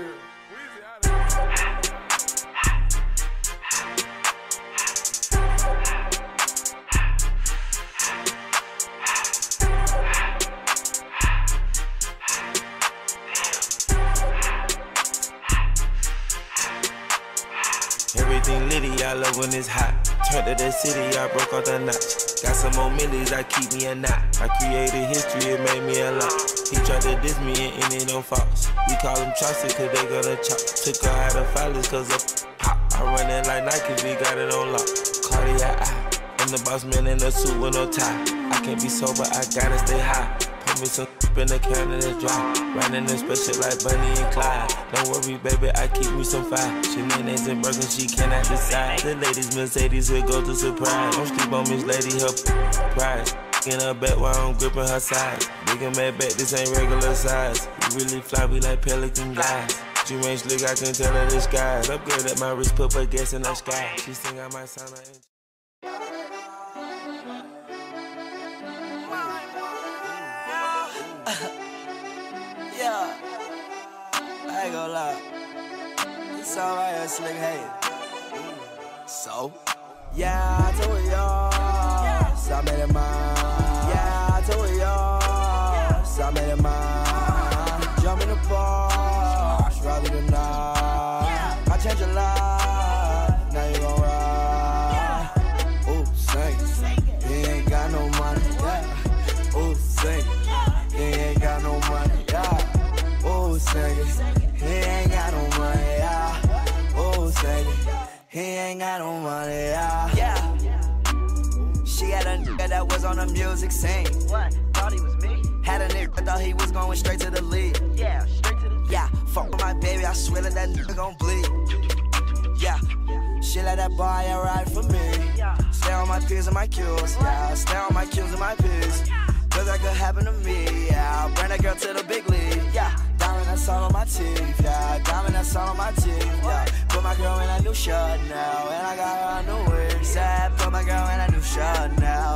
here. Everything litty, I love when it's hot. Turned to the city, I broke all the knots. Got some more millies, I keep me a knot. I created history, it made me a lot. He tried to diss me and ended no false. We call him Chaucer, cause they gonna chop. Took her out of filers, cause of pop. I run it like Nike, we got it on lock. Cardiac eye. I'm the boss man in a suit with no tie. I can't be sober, I gotta stay high. Put me some in the can and it's dry. Riding the special like Bonnie and Clyde. Don't worry, baby, I keep me some fire. Shenanigans and Birkin, she cannot decide. The ladies Mercedes will go to surprise. Don't sleep on Miss Lady, her prize. In her back while I'm gripping her sides. Big and mad back, this ain't regular size. We really fly, we like pelican guys. She range slick, I can tell her the skies. Upgrade at my wrist, put her gas in the sky. She sing, I might sign her. Yeah. I ain't gonna lie. Hey. So? Yeah, I told y'all. So I made. Yeah, I told y'all. So I made. Jump in the Porsche, rather than not. I changed your life. Yeah. It. He ain't got no money. Yeah. Ooh, sing it. He ain't got no money. Yeah. Yeah. She had a nigga that was on the music scene. What? Thought he was me? Had a nigga thought he was going straight to the league. Yeah, straight to the Yeah, fuck with my baby, I swear that that nigga gon' bleed. Yeah, she let that boy yeah, ride for me. Stay on my P's and my Q's. Yeah, stay on my Q's and my P's. Cause that could happen to me. Yeah, bring that girl to the teeth. Yeah, diamond that's all on my teeth. Yeah, put my girl in a new shirt now. And I got her a new wig. Said, put my girl in a new shirt now.